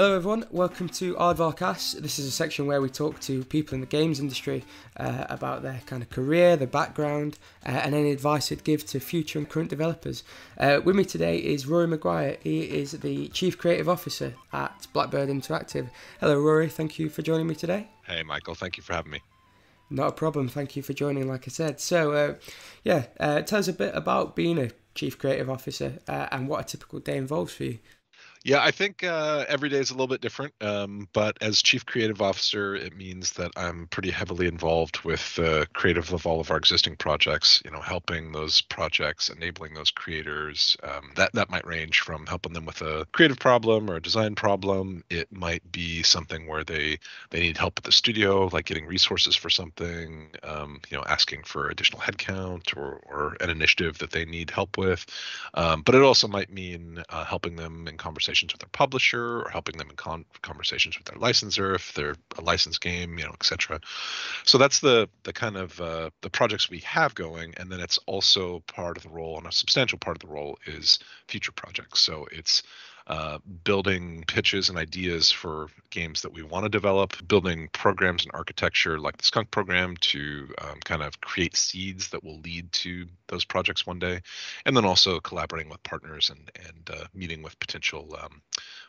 Hello, everyone. Welcome to Aardvark Asks. This is a section where we talk to people in the games industry uh, about their kind of career, their background, uh, and any advice they'd give to future and current developers. Uh, with me today is Rory McGuire. He is the Chief Creative Officer at Blackbird Interactive. Hello, Rory. Thank you for joining me today. Hey, Michael. Thank you for having me. Not a problem. Thank you for joining, like I said. So, uh, yeah, uh, tell us a bit about being a Chief Creative Officer uh, and what a typical day involves for you. Yeah, I think uh, every day is a little bit different. Um, but as chief creative officer, it means that I'm pretty heavily involved with the creative of all of our existing projects. You know, helping those projects, enabling those creators. Um, that that might range from helping them with a creative problem or a design problem. It might be something where they they need help at the studio, like getting resources for something. Um, you know, asking for additional headcount or or an initiative that they need help with. Um, but it also might mean uh, helping them in conversation conversations with their publisher or helping them in con- conversations with their licensor if they're a licensed game, you know, etc. So that's the the kind of uh, the projects we have going, and then it's also part of the role, and a substantial part of the role is future projects. So it's uh, building pitches and ideas for games that we want to develop, building programs and architecture like the Skunk program to um, kind of create seeds that will lead to those projects one day, and then also collaborating with partners and and uh, meeting with potential um,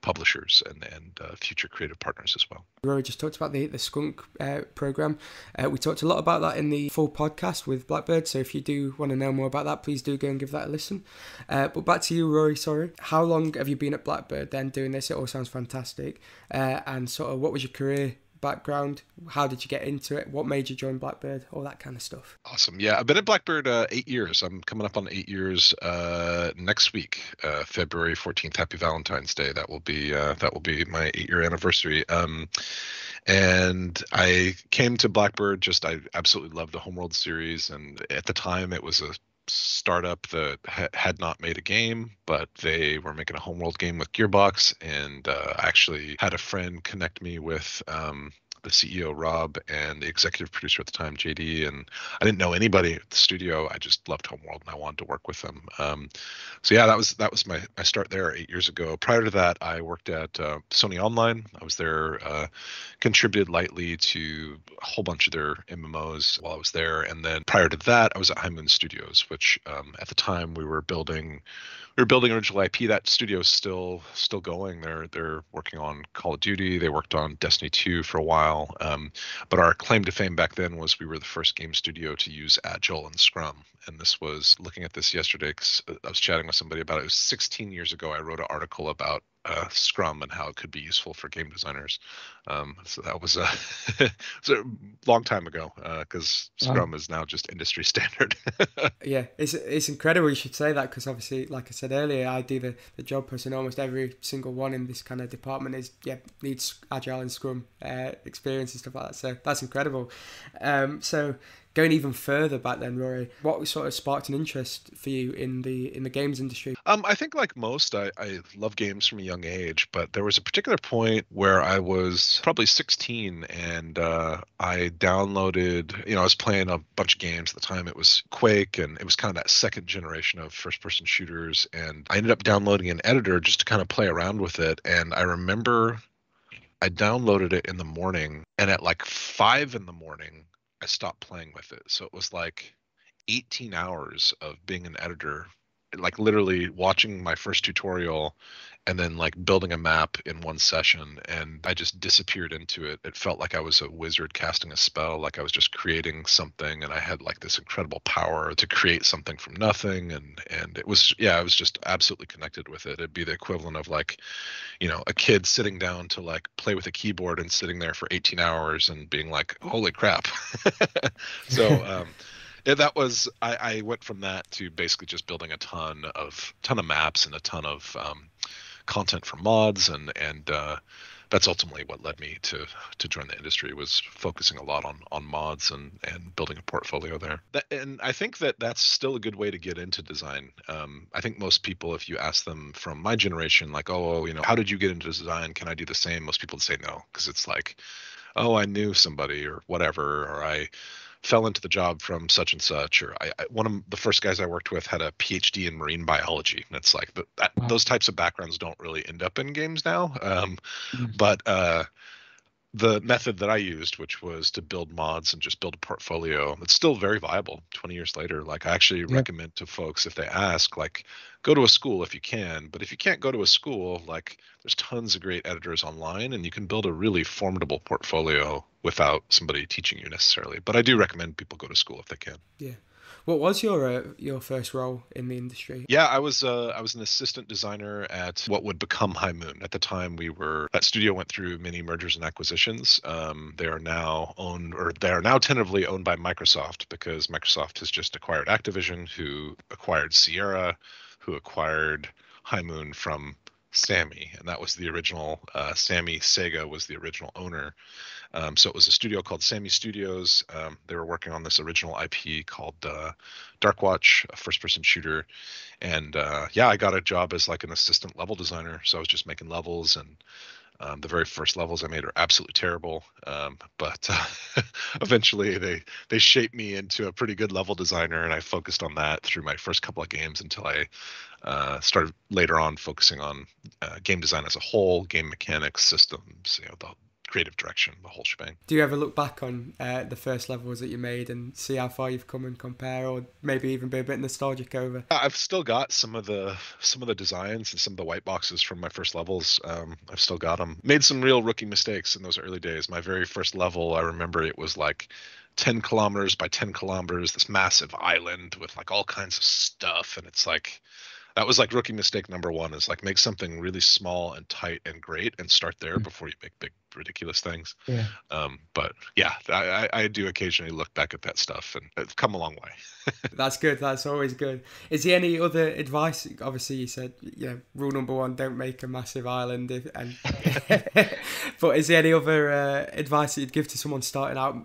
publishers and and uh, future creative partners as well. Rory just talked about the the Skunk uh, program. Uh, we talked a lot about that in the full podcast with Blackbird. So if you do want to know more about that, please do go and give that a listen. Uh, but back to you, Rory. Sorry, how long have you been at Blackbird then doing this? It all sounds fantastic. Uh, and sort of what was your career background? How did you get into it? What made you join Blackbird? All that kind of stuff. Awesome. Yeah, I've been at Blackbird uh, eight years. I'm coming up on eight years uh, next week, uh, February 14th. Happy Valentine's Day. That will be uh, that will be my eight year anniversary. Um, and I came to Blackbird. Just I absolutely loved the Homeworld series, and at the time it was a startup that ha- had not made a game, but they were making a homeworld game with Gearbox, and uh, actually had a friend connect me with um, the CEO Rob and the executive producer at the time JD, and I didn't know anybody at the studio. I just loved Homeworld and I wanted to work with them. Um, so yeah, that was that was my my start there eight years ago. Prior to that, I worked at uh, Sony Online. I was there, uh, contributed lightly to a whole bunch of their MMOs while I was there, and then prior to that, I was at High Moon Studios, which um, at the time we were building we were building original IP. That studio is still still going. They're they're working on Call of Duty. They worked on Destiny 2 for a while. Um, but our claim to fame back then was we were the first game studio to use Agile and Scrum. And this was looking at this yesterday because I was chatting with somebody about it. It was 16 years ago. I wrote an article about uh, Scrum and how it could be useful for game designers. Um, so that was a, was a long time ago because uh, Scrum wow. is now just industry standard. yeah, it's it's incredible. You should say that because obviously, like I said earlier, I do the, the job post and almost every single one in this kind of department is yeah needs agile and Scrum uh, experience and stuff like that. So that's incredible. Um, so going even further back then, Rory, what sort of sparked an interest for you in the in the games industry? Um, I think like most, I, I love games from a young age, but there was a particular point where I was probably 16 and uh, I downloaded, you know, I was playing a bunch of games at the time. It was Quake and it was kind of that second generation of first person shooters. And I ended up downloading an editor just to kind of play around with it. And I remember I downloaded it in the morning and at like five in the morning, I stopped playing with it. So it was like 18 hours of being an editor, like literally watching my first tutorial and then like building a map in one session and I just disappeared into it. It felt like I was a wizard casting a spell, like I was just creating something and I had like this incredible power to create something from nothing and and it was yeah, I was just absolutely connected with it. It'd be the equivalent of like, you know, a kid sitting down to like play with a keyboard and sitting there for 18 hours and being like, "Holy crap." so um that was I, I went from that to basically just building a ton of ton of maps and a ton of um, content for mods and and uh, that's ultimately what led me to to join the industry was focusing a lot on on mods and and building a portfolio there. That, and i think that that's still a good way to get into design. Um, i think most people if you ask them from my generation like oh you know how did you get into design? Can i do the same? Most people would say no because it's like oh i knew somebody or whatever or i fell into the job from such and such, or I, I, one of the first guys I worked with had a PhD in marine biology, and it's like that, wow. those types of backgrounds don't really end up in games now. Um, mm-hmm. But uh, the method that I used, which was to build mods and just build a portfolio, it's still very viable 20 years later. Like I actually yep. recommend to folks if they ask, like go to a school if you can. But if you can't go to a school, like there's tons of great editors online and you can build a really formidable portfolio without somebody teaching you necessarily. But I do recommend people go to school if they can. Yeah. What was your uh, your first role in the industry? Yeah, I was uh, I was an assistant designer at what would become High Moon. At the time, we were that studio went through many mergers and acquisitions. Um, they are now owned, or they are now tentatively owned by Microsoft because Microsoft has just acquired Activision, who acquired Sierra, who acquired High Moon from Sammy, and that was the original. Uh, Sammy Sega was the original owner. Um, so it was a studio called Sammy Studios. Um, they were working on this original IP called uh, Darkwatch, a first-person shooter. And uh, yeah, I got a job as like an assistant level designer. So I was just making levels and um, the very first levels I made are absolutely terrible, um, but uh, eventually they they shaped me into a pretty good level designer, and I focused on that through my first couple of games until I uh, started later on focusing on uh, game design as a whole, game mechanics, systems, you know, the creative direction, the whole shebang. Do you ever look back on uh, the first levels that you made and see how far you've come and compare, or maybe even be a bit nostalgic over? I've still got some of the some of the designs and some of the white boxes from my first levels. Um, I've still got them. Made some real rookie mistakes in those early days. My very first level, I remember it was like 10 kilometers by 10 kilometers, this massive island with like all kinds of stuff, and it's like that was like rookie mistake number one is like make something really small and tight and great and start there mm-hmm. before you make big ridiculous things. Yeah. Um but yeah I, I do occasionally look back at that stuff and it's come a long way. That's good that's always good. Is there any other advice? Obviously you said you know rule number one don't make a massive island if, and but is there any other uh, advice that you'd give to someone starting out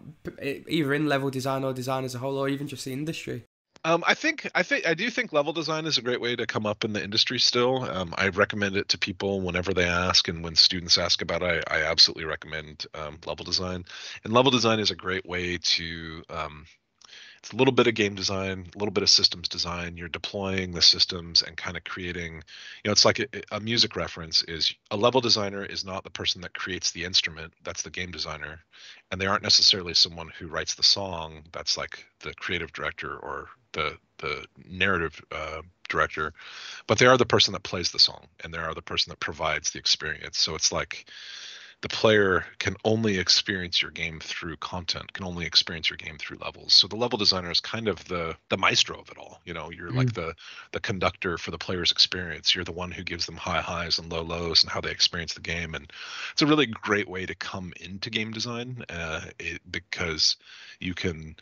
either in level design or design as a whole or even just the industry um, I think I think I do think level design is a great way to come up in the industry. Still, um, I recommend it to people whenever they ask, and when students ask about it, I, I absolutely recommend um, level design. And level design is a great way to um, it's a little bit of game design, a little bit of systems design. You're deploying the systems and kind of creating, you know, it's like a, a, music reference is a level designer is not the person that creates the instrument, that's the game designer. And they aren't necessarily someone who writes the song, that's like the creative director or the the narrative uh, director, but they are the person that plays the song and they are the person that provides the experience. So it's like the player can only experience your game through content can only experience your game through levels so the level designer is kind of the the maestro of it all you know you're mm. like the the conductor for the player's experience you're the one who gives them high highs and low lows and how they experience the game and it's a really great way to come into game design uh, it, because you can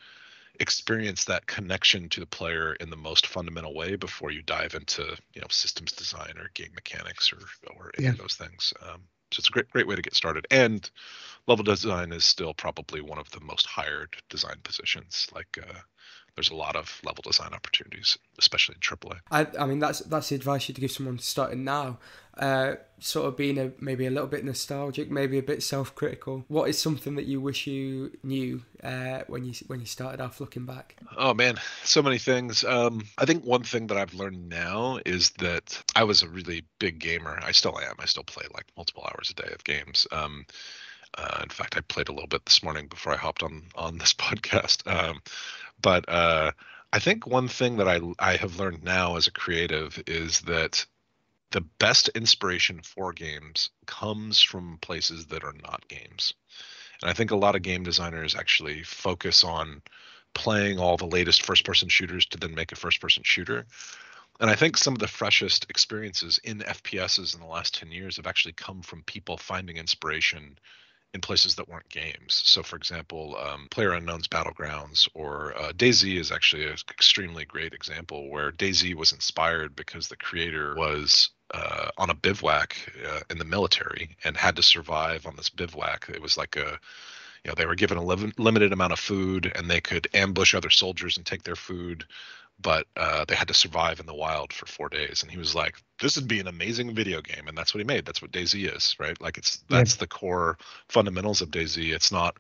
experience that connection to the player in the most fundamental way before you dive into you know systems design or game mechanics or or any yeah. of those things. Um, it's a great great way to get started. And level design is still probably one of the most hired design positions. Like uh, there's a lot of level design opportunities, especially in AAA. I, I mean, that's that's the advice you'd give someone starting now. Uh, sort of being a maybe a little bit nostalgic, maybe a bit self-critical. What is something that you wish you knew uh, when you when you started off, looking back? Oh man, so many things. Um, I think one thing that I've learned now is that I was a really big gamer. I still am. I still play like multiple hours a day of games. Um, uh, in fact, I played a little bit this morning before I hopped on on this podcast. Um, but uh, I think one thing that I I have learned now as a creative is that the best inspiration for games comes from places that are not games. And I think a lot of game designers actually focus on playing all the latest first person shooters to then make a first person shooter. And I think some of the freshest experiences in FPSs in the last 10 years have actually come from people finding inspiration in places that weren't games. So, for example, um, PlayerUnknown's Battlegrounds or uh, DayZ is actually an extremely great example where DayZ was inspired because the creator was uh, on a bivouac uh, in the military and had to survive on this bivouac. It was like a you know they were given a limited amount of food and they could ambush other soldiers and take their food but uh, they had to survive in the wild for four days. And he was like, "This would be an amazing video game," and that's what he made. That's what DayZ is, right? Like it's that's yeah. the core fundamentals of DayZ. It's not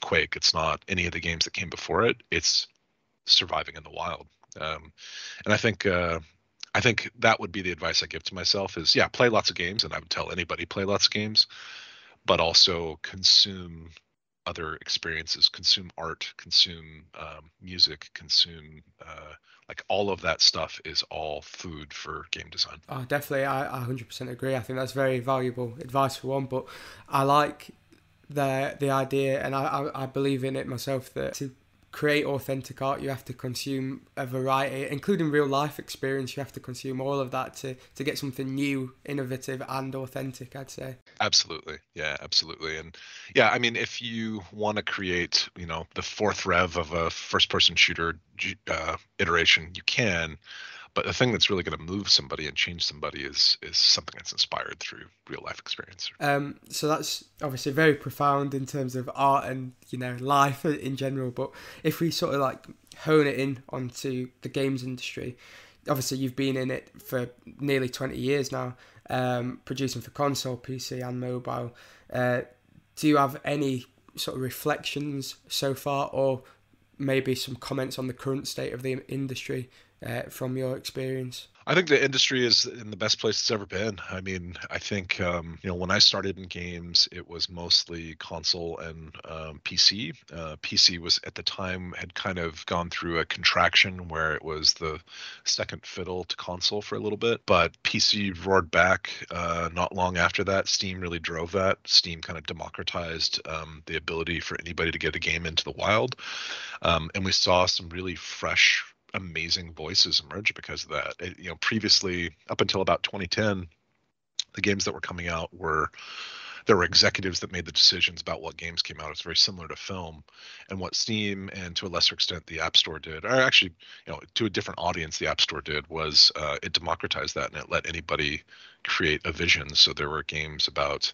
Quake. It's not any of the games that came before it. It's surviving in the wild. Um, and I think uh, I think that would be the advice I give to myself: is yeah, play lots of games, and I would tell anybody play lots of games, but also consume other experiences consume art consume um, music consume uh, like all of that stuff is all food for game design. Oh definitely I, I 100% agree. I think that's very valuable advice for one but i like the the idea and I, I, I believe in it myself that to create authentic art, you have to consume a variety, including real life experience. You have to consume all of that to, to get something new, innovative, and authentic, I'd say. Absolutely. Yeah, absolutely. And yeah, I mean, if you want to create, you know, the fourth rev of a first person shooter uh, iteration, you can. But the thing that's really going to move somebody and change somebody is is something that's inspired through real life experience. Um, so that's obviously very profound in terms of art and you know life in general. But if we sort of like hone it in onto the games industry, obviously you've been in it for nearly twenty years now, um, producing for console, PC, and mobile. Uh, do you have any sort of reflections so far, or maybe some comments on the current state of the industry uh, from your experience? I think the industry is in the best place it's ever been. I mean, I think um, you know when I started in games, it was mostly console and um, PC. Uh, PC was at the time had kind of gone through a contraction where it was the second fiddle to console for a little bit, but PC roared back uh, not long after that. Steam really drove that. Steam kind of democratized um, the ability for anybody to get a game into the wild, um, and we saw some really fresh amazing voices emerge because of that. It, you know, previously up until about 2010, the games that were coming out were there were executives that made the decisions about what games came out. It's very similar to film, and what Steam and to a lesser extent the App Store did, or actually, you know, to a different audience, the App Store did was uh, it democratized that and it let anybody create a vision. So there were games about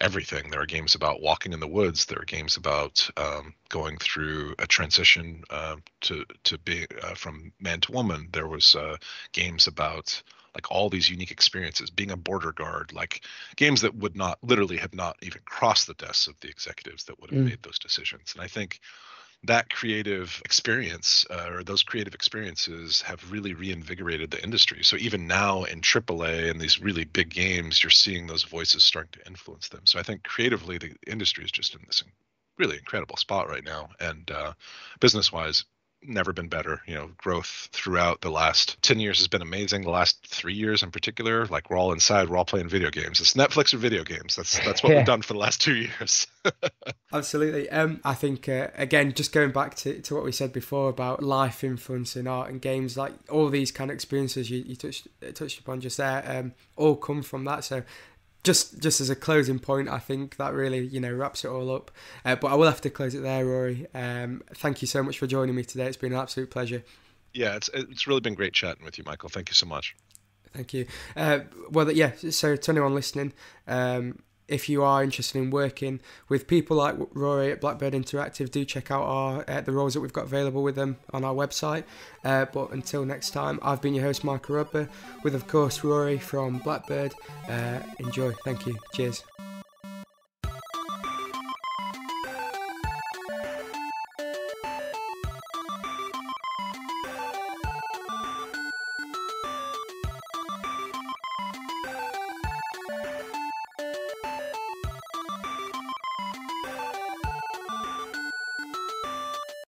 everything. There are games about walking in the woods. There are games about um, going through a transition uh, to to be uh, from man to woman. There was uh, games about like all these unique experiences, being a border guard, like games that would not literally have not even crossed the desks of the executives that would have mm. made those decisions. And I think that creative experience uh, or those creative experiences have really reinvigorated the industry. So even now in AAA and these really big games, you're seeing those voices starting to influence them. So I think creatively, the industry is just in this really incredible spot right now, and uh, business-wise, never been better. You know, growth throughout the last 10 years has been amazing. The last three years in particular, like we're all inside, we're all playing video games. It's Netflix or video games. That's that's what yeah. we've done for the last two years. Absolutely. Um, I think uh, again, just going back to, to what we said before about life influencing art and games, like all these kind of experiences you, you touched touched upon just there, um, all come from that. So just just as a closing point, I think that really you know wraps it all up. Uh, but I will have to close it there, Rory. Um, thank you so much for joining me today. It's been an absolute pleasure. Yeah, it's it's really been great chatting with you, Michael. Thank you so much. Thank you. Uh, well, yeah. So to anyone listening, um, if you are interested in working with people like Rory at Blackbird Interactive, do check out our uh, the roles that we've got available with them on our website. Uh, but until next time, I've been your host, Michael Rubber, with of course Rory from Blackbird. Uh, enjoy. Thank you. Cheers.